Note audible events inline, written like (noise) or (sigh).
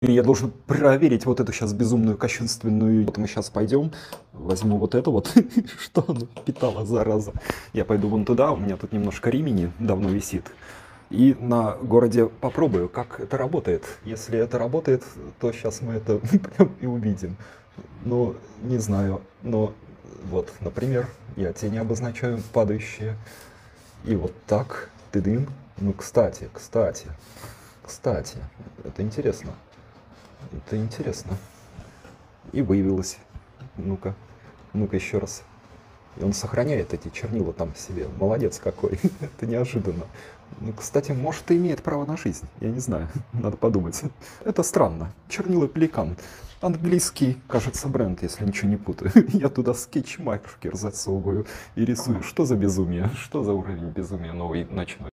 И я должен проверить вот эту сейчас безумную, кощунственную... Вот мы сейчас пойдем, возьму вот это вот, (laughs) что оно питало, зараза. Я пойду вон туда, у меня тут немножко римени давно висит. И на городе попробую, как это работает. Если это работает, то сейчас мы это (laughs) прям и увидим. Ну, не знаю, но вот, например, я тени обозначаю падающие. И вот так, ты дым. Ну, кстати, кстати, кстати, это интересно. Это интересно. И выявилось. Ну-ка, ну-ка еще раз. И он сохраняет эти чернила там себе. Молодец какой. (laughs) Это неожиданно. Ну, кстати, может, и имеет право на жизнь. Я не знаю. (laughs) Надо подумать. Это странно. Чернила пеликан. Английский, кажется, бренд, если ничего не путаю. (laughs) Я туда скетч-маркер засовываю и рисую. Что за безумие? Что за уровень безумия новый ночной?